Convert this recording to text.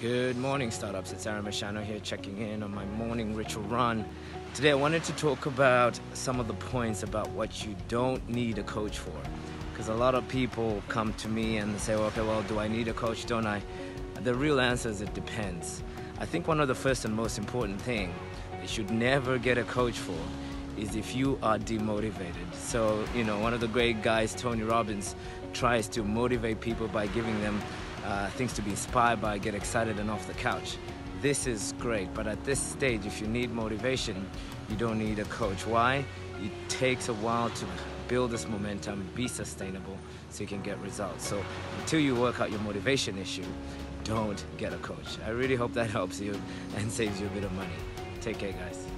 Good morning, startups. It's Aaron Mashano here, checking in on my morning ritual run. Today, I wanted to talk about some of the points about what you don't need a coach for. Because a lot of people come to me and say, okay, well, do I need a coach? Don't I? The real answer is it depends. I think one of the first and most important thing you should never get a coach for is if you are demotivated. So, you know, one of the great guys, Tony Robbins, tries to motivate people by giving them uh, things to be inspired by, get excited and off the couch. This is great, but at this stage, if you need motivation, you don't need a coach. Why? It takes a while to build this momentum, be sustainable, so you can get results. So until you work out your motivation issue, don't get a coach. I really hope that helps you and saves you a bit of money. Take care, guys.